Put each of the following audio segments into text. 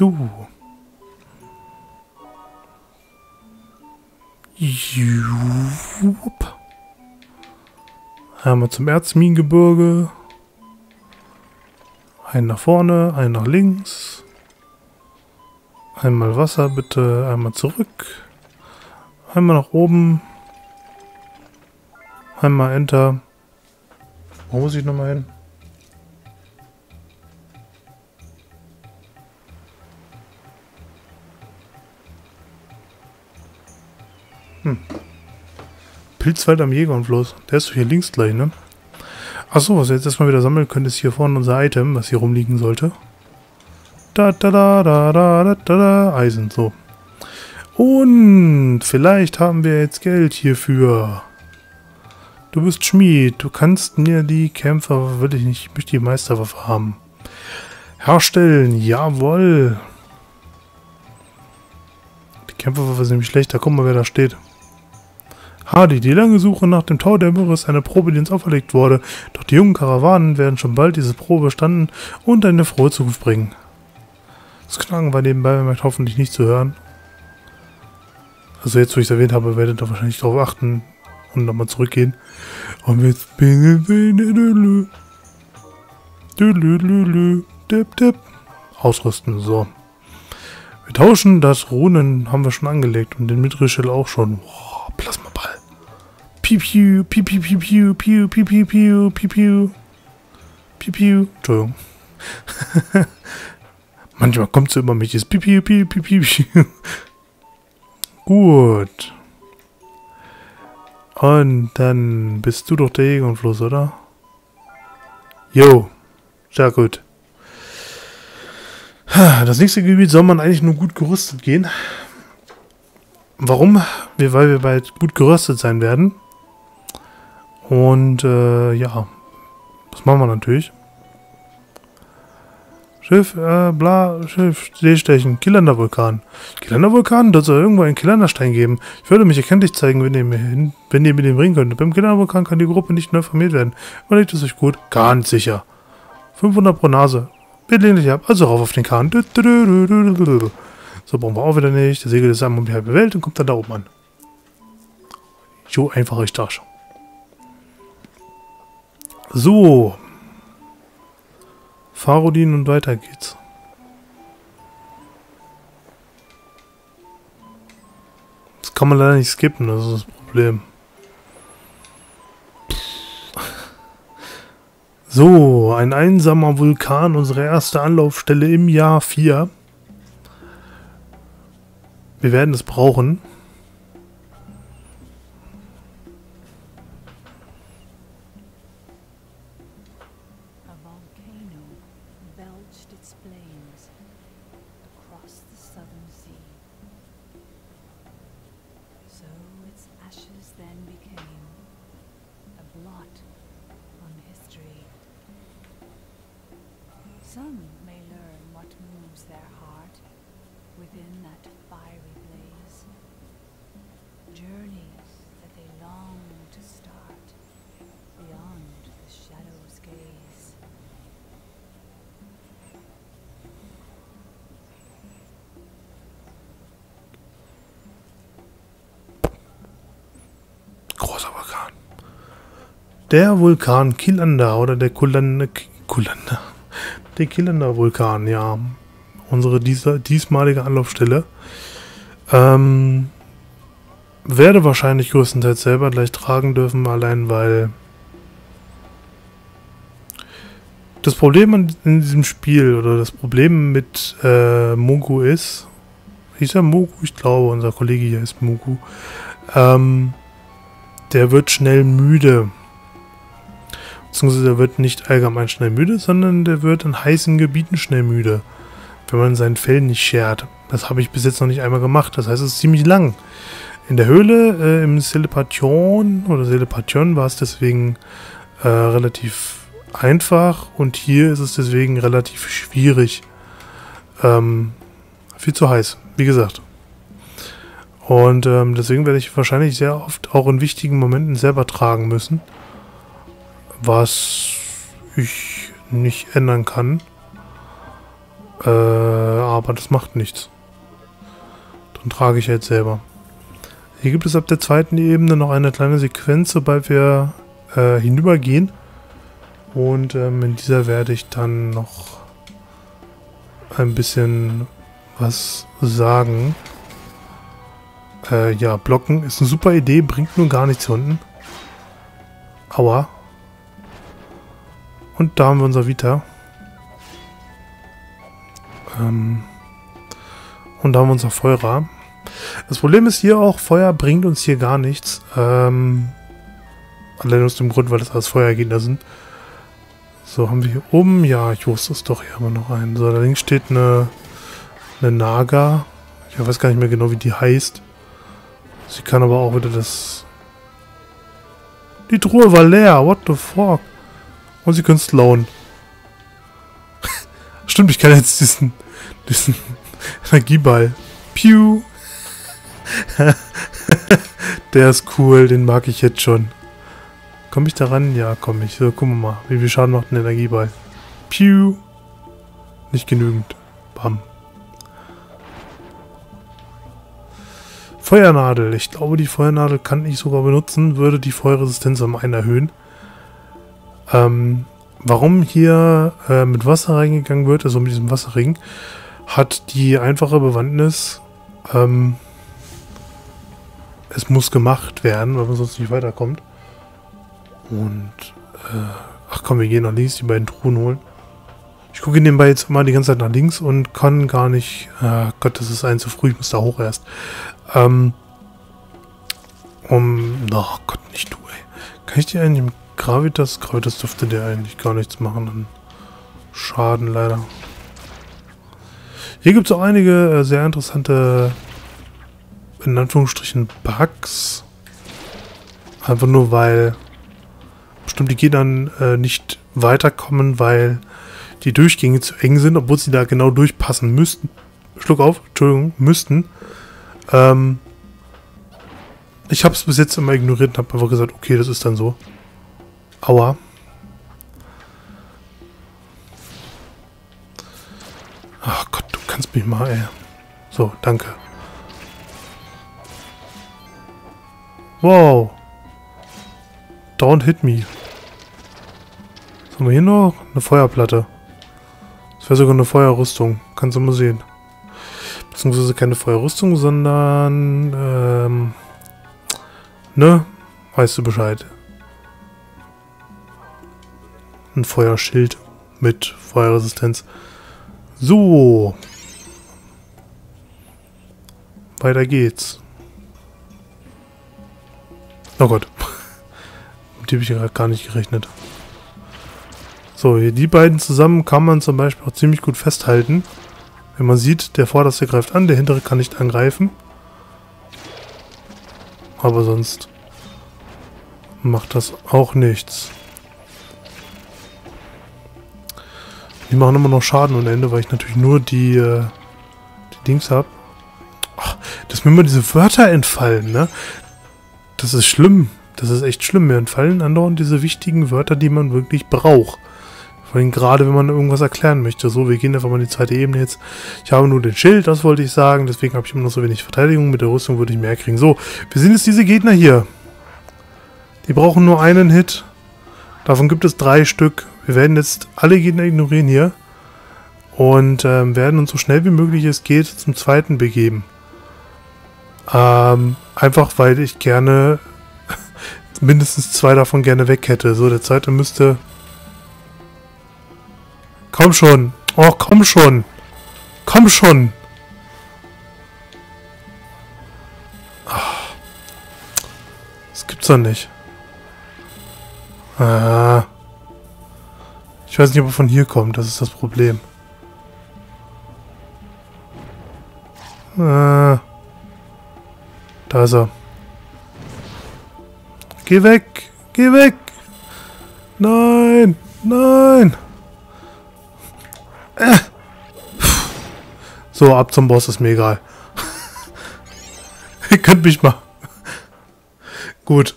Du. Jupp. Einmal zum Erzminengebirge. Einen nach vorne, einen nach links. Einmal Wasser bitte, einmal zurück. Einmal nach oben. Einmal Enter. Wo muss ich nochmal hin? Hm. Pilzwald am Jäger. Der ist doch hier links gleich, ne? Achso, was wir jetzt erstmal wieder sammeln können, ist hier vorne unser Item, was hier rumliegen sollte. Da, da, da, da, da, da, da, da, Eisen, so. Und vielleicht haben wir jetzt Geld hierfür. Du bist Schmied, du kannst mir die Kämpfer, will ich nicht, ich möchte die Meisterwaffe haben. Herstellen, jawoll. Die Kämpferwaffe ist nämlich schlechter, guck mal, wer da steht. Hardy, die lange Suche nach dem Tau der Myrrhe ist eine Probe, die uns auferlegt wurde. Doch die jungen Karawanen werden schon bald diese Probe bestanden und eine frohe Zukunft bringen. Das Knacken war nebenbei bemerkt hoffentlich nicht zu hören. Also jetzt, wo ich es erwähnt habe, werdet ihr wahrscheinlich darauf achten und nochmal zurückgehen. Und jetzt ausrüsten. So. Wir tauschen das Runen, haben wir schon angelegt und den Mitrischill auch schon. Boah. Piu piu, piu piu piu piu, piu piu piu piu, piu piu. Piu piu. Entschuldigung. Manchmal kommt so immer mit dieses piu piu piu piu piu piu. Gut. Und dann bist du doch der Jägerfluss, oder? Jo. Sehr gut. Das nächste Gebiet soll man eigentlich nur gut gerüstet gehen. Warum? Weil wir bald gut gerüstet sein werden. Und äh, ja, das machen wir natürlich. Schiff, äh, bla, Schiff, Seestechen, Killander Vulkan. Killander Vulkan, da soll irgendwo einen Killanderstein geben. Ich würde mich erkenntlich zeigen, wenn ihr mir, hin, wenn ihr mit dem bringen könnt. Beim Killander Vulkan kann die Gruppe nicht neu formiert werden. Überlegt es euch gut. Ganz sicher. 500 pro Nase. Bitte lehnt euch ab. Also rauf auf den Kahn. So, brauchen wir auch wieder nicht. Der Segel ist einmal um die halbe Welt und kommt dann da oben an. Jo, einfache Starsch. So. Farodin und weiter geht's. Das kann man leider nicht skippen, das ist das Problem. So, ein einsamer Vulkan, unsere erste Anlaufstelle im Jahr 4. Wir werden es brauchen. Some may learn what moves their heart within that fiery blaze. Journeys that they long to start beyond the shadow's gaze. Vulkan. Der Vulkan Kilander oder der Kulander. Kulander. Der Kilander Vulkan, ja. Unsere dieser, diesmalige Anlaufstelle. Ähm, werde wahrscheinlich größtenteils selber gleich tragen dürfen, allein weil das Problem in diesem Spiel oder das Problem mit äh, Mugu ist, hieß er Mugu? Ich glaube, unser Kollege hier ist Mugu. Ähm, der wird schnell müde. Beziehungsweise der wird nicht allgemein schnell müde, sondern der wird in heißen Gebieten schnell müde. Wenn man sein Fell nicht schert. Das habe ich bis jetzt noch nicht einmal gemacht. Das heißt, es ist ziemlich lang. In der Höhle, äh, im Selepation oder Selepation war es deswegen äh, relativ einfach und hier ist es deswegen relativ schwierig. Ähm, viel zu heiß, wie gesagt. Und ähm, deswegen werde ich wahrscheinlich sehr oft auch in wichtigen Momenten selber tragen müssen. Was ich nicht ändern kann. Äh, aber das macht nichts. Dann trage ich jetzt selber. Hier gibt es ab der zweiten Ebene noch eine kleine Sequenz, sobald wir äh, hinübergehen. Und ähm, in dieser werde ich dann noch ein bisschen was sagen. Äh, ja, blocken ist eine super Idee, bringt nur gar nichts unten. Aua. Und da haben wir unser Vita. Ähm, und da haben wir unser Feuer. Das Problem ist hier auch, Feuer bringt uns hier gar nichts. Ähm, allein aus dem Grund, weil das alles Feuergegner sind. So, haben wir hier oben? Ja, ich wusste es doch. Hier haben wir noch einen. So, da links steht eine, eine Naga. Ich weiß gar nicht mehr genau, wie die heißt. Sie kann aber auch wieder das... Die Truhe war leer. What the fuck? Und sie können slowen. Stimmt, ich kann jetzt diesen, diesen Energieball. Pew. Der ist cool, den mag ich jetzt schon. Komme ich da ran? Ja, komme ich. So, gucken wir mal. Wie viel Schaden macht ein Energieball? Pew. Nicht genügend. Bam. Feuernadel. Ich glaube, die Feuernadel kann ich sogar benutzen, würde die Feuerresistenz um einen erhöhen. Ähm, warum hier äh, mit Wasser reingegangen wird, also mit diesem Wasserring, hat die einfache Bewandtnis, ähm, es muss gemacht werden, weil man sonst nicht weiterkommt. Und, äh, ach komm, wir gehen nach links, die beiden Truhen holen. Ich gucke nebenbei jetzt mal die ganze Zeit nach links und kann gar nicht, äh, Gott, das ist ein zu früh, ich muss da hoch erst. Ähm, um, oh Gott, nicht du, ey. Kann ich dir eigentlich Gravitas, Gravitas dürfte der eigentlich gar nichts machen. Dann Schaden leider. Hier gibt es auch einige äh, sehr interessante, in Anführungsstrichen, Bugs. Einfach nur, weil bestimmte Gegner äh, nicht weiterkommen, weil die Durchgänge zu eng sind, obwohl sie da genau durchpassen müssten. Schluck auf, Entschuldigung, müssten. Ähm, ich habe es bis jetzt immer ignoriert und habe einfach gesagt, okay, das ist dann so. Aua. Ach Gott, du kannst mich mal, ey. So, danke. Wow. Don't hit me. Was haben wir hier noch? Eine Feuerplatte. Wäre sogar eine Feuerrüstung. Kannst du mal sehen. Beziehungsweise keine Feuerrüstung, sondern... Ähm, ne? Weißt du Bescheid ein Feuerschild mit Feuerresistenz. So. Weiter geht's. Oh Gott. Mit dem habe ich gerade gar nicht gerechnet. So, hier die beiden zusammen kann man zum Beispiel auch ziemlich gut festhalten. Wenn man sieht, der vorderste greift an, der hintere kann nicht angreifen. Aber sonst macht das auch nichts. Die machen immer noch Schaden ohne Ende, weil ich natürlich nur die, äh, die Dings habe. Dass mir immer diese Wörter entfallen, ne? Das ist schlimm. Das ist echt schlimm. Mir entfallen andauernd diese wichtigen Wörter, die man wirklich braucht. Vor allem gerade, wenn man irgendwas erklären möchte. So, wir gehen einfach mal in die zweite Ebene jetzt. Ich habe nur den Schild, das wollte ich sagen. Deswegen habe ich immer noch so wenig Verteidigung. Mit der Rüstung würde ich mehr kriegen. So, wir sind jetzt diese Gegner hier. Die brauchen nur einen Hit. Davon gibt es drei Stück. Wir werden jetzt alle Gegner ignorieren hier und ähm, werden uns so schnell wie möglich es geht zum zweiten begeben. Ähm, einfach weil ich gerne mindestens zwei davon gerne weg hätte. So, der zweite müsste... Komm schon! Oh, komm schon! Komm schon! Das gibt's doch nicht. Ah. Ich weiß nicht, ob er von hier kommt. Das ist das Problem. Ah. Da ist er. Geh weg! Geh weg! Nein! Nein! So, ab zum Boss ist mir egal. Ihr könnt mich mal. Gut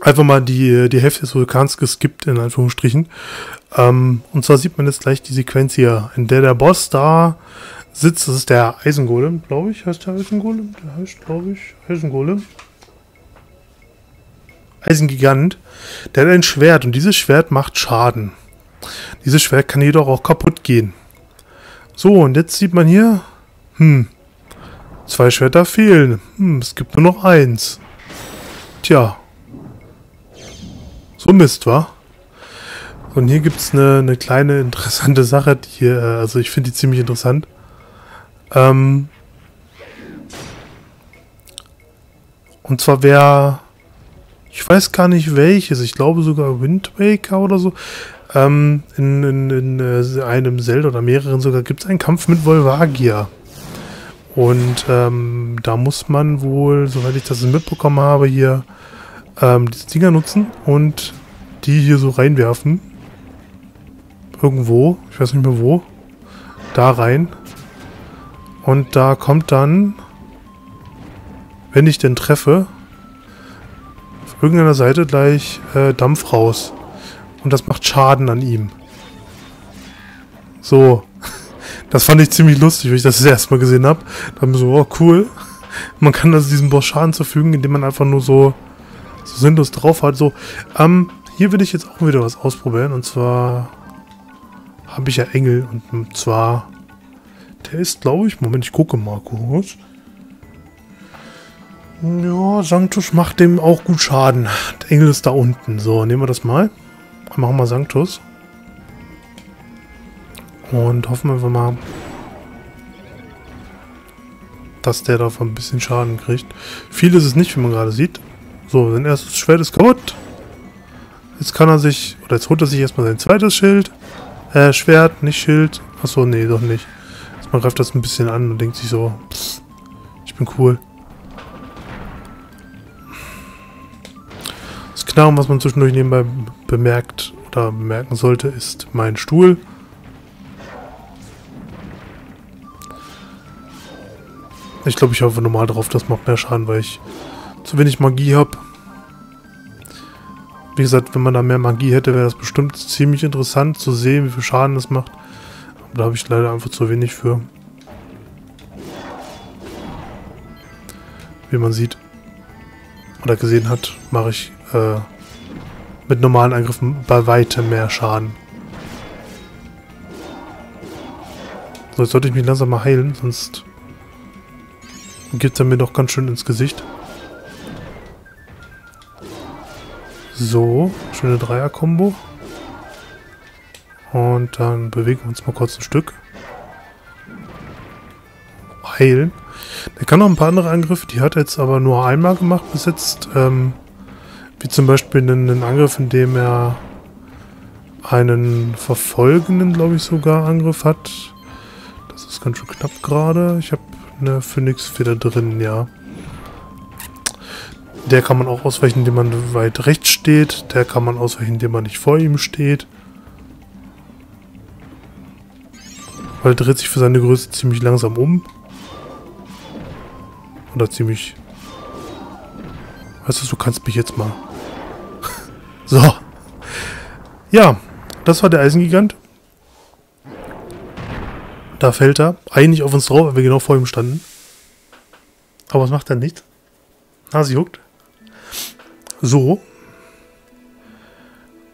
einfach mal die, die Hälfte des Vulkans geskippt, in Anführungsstrichen. Ähm, und zwar sieht man jetzt gleich die Sequenz hier, in der der Boss da sitzt. Das ist der Eisengolem, glaube ich. Heißt der Eisengolem? Der heißt, glaube ich, Eisengolem. Eisengigant. Der hat ein Schwert und dieses Schwert macht Schaden. Dieses Schwert kann jedoch auch kaputt gehen. So, und jetzt sieht man hier, hm, zwei Schwerter fehlen. Hm, es gibt nur noch eins. Tja. So Mist, wa? Und hier gibt es eine, eine kleine interessante Sache, die, äh, also ich finde die ziemlich interessant. Ähm, und zwar wer, ich weiß gar nicht welches, ich glaube sogar Wind Waker oder so. Ähm, in, in, in äh, einem Zelda oder mehreren sogar gibt es einen Kampf mit Volvagia. Und ähm, da muss man wohl, soweit ich das mitbekommen habe, hier ähm, diese Dinger nutzen und die hier so reinwerfen. Irgendwo, ich weiß nicht mehr wo. Da rein. Und da kommt dann, wenn ich den treffe, auf irgendeiner Seite gleich äh, Dampf raus. Und das macht Schaden an ihm. So. Das fand ich ziemlich lustig, wenn ich das das erste Mal gesehen habe. Da haben wir so, oh cool. Man kann also diesem Boss Schaden zufügen, indem man einfach nur so, so sinnlos drauf hat. So, ähm, hier will ich jetzt auch wieder was ausprobieren. Und zwar habe ich ja Engel. Und zwar, der ist, glaube ich, Moment, ich gucke mal kurz. Ja, Sanctus macht dem auch gut Schaden. Der Engel ist da unten. So, nehmen wir das mal. Machen wir Sanctus. Und hoffen wir mal, dass der davon ein bisschen Schaden kriegt. Viel ist es nicht, wie man gerade sieht. So, sein erstes Schwert ist kaputt. Jetzt kann er sich, oder jetzt holt er sich erstmal sein zweites Schild. Äh, Schwert, nicht Schild. Achso, nee, doch nicht. Jetzt man greift das ein bisschen an und denkt sich so, pss, ich bin cool. Knarren, was man zwischendurch nebenbei bemerkt oder bemerken sollte, ist mein Stuhl. Ich glaube, ich hoffe normal drauf, das macht mehr Schaden, weil ich zu wenig Magie habe. Wie gesagt, wenn man da mehr Magie hätte, wäre das bestimmt ziemlich interessant zu sehen, wie viel Schaden das macht. Aber da habe ich leider einfach zu wenig für. Wie man sieht oder gesehen hat, mache ich äh, mit normalen Angriffen bei weitem mehr Schaden. So, jetzt sollte ich mich langsam mal heilen, sonst gibt er mir doch ganz schön ins Gesicht. So, schöne Dreier-Kombo. Und dann bewegen wir uns mal kurz ein Stück. Heilen. Der kann noch ein paar andere Angriffe, die hat er jetzt aber nur einmal gemacht bis jetzt. Ähm, wie zum Beispiel einen, Angriff, in dem er einen verfolgenden, glaube ich, sogar Angriff hat. Das ist ganz schön knapp gerade. Ich habe eine Phoenix-Feder drin, ja. Der kann man auch ausweichen, indem man weit rechts steht. Der kann man ausweichen, indem man nicht vor ihm steht. Weil er dreht sich für seine Größe ziemlich langsam um. Oder ziemlich... Weißt du, du kannst mich jetzt mal... so. Ja, das war der Eisengigant. Da fällt er. Eigentlich auf uns drauf, weil wir genau vor ihm standen. Aber was macht er nicht? Nase juckt. So.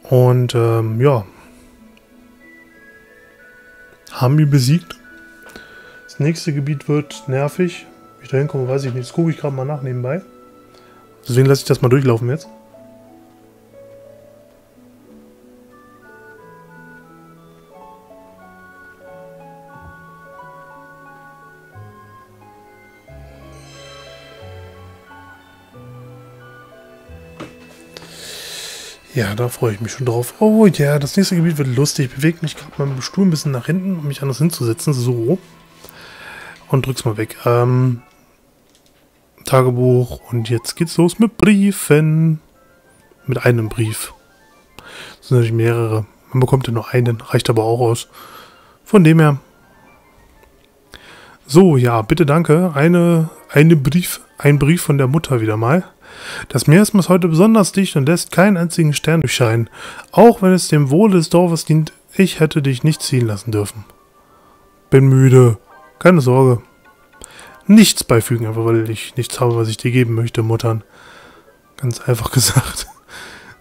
Und ähm, ja. Haben wir besiegt. Das nächste Gebiet wird nervig. Wie ich da hinkomme, weiß ich nicht. Das gucke ich gerade mal nach nebenbei. Deswegen lasse ich das mal durchlaufen jetzt. Ja, da freue ich mich schon drauf. Oh ja, das nächste Gebiet wird lustig. Ich bewege mich gerade dem Stuhl ein bisschen nach hinten, um mich anders hinzusetzen. So. Und drück's mal weg. Ähm, Tagebuch. Und jetzt geht's los mit Briefen. Mit einem Brief. Das sind natürlich mehrere. Man bekommt ja nur einen, reicht aber auch aus. Von dem her. So, ja, bitte danke. Eine Eine Brief, ein Brief von der Mutter wieder mal. Das Meeresmeer ist heute besonders dicht und lässt keinen einzigen Stern durchscheinen. Auch wenn es dem Wohle des Dorfes dient, ich hätte dich nicht ziehen lassen dürfen. Bin müde. Keine Sorge. Nichts beifügen, einfach weil ich nichts habe, was ich dir geben möchte, Muttern. Ganz einfach gesagt.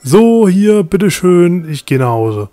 So, hier, bitteschön, ich gehe nach Hause.